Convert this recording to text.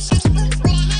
shiny boots I have?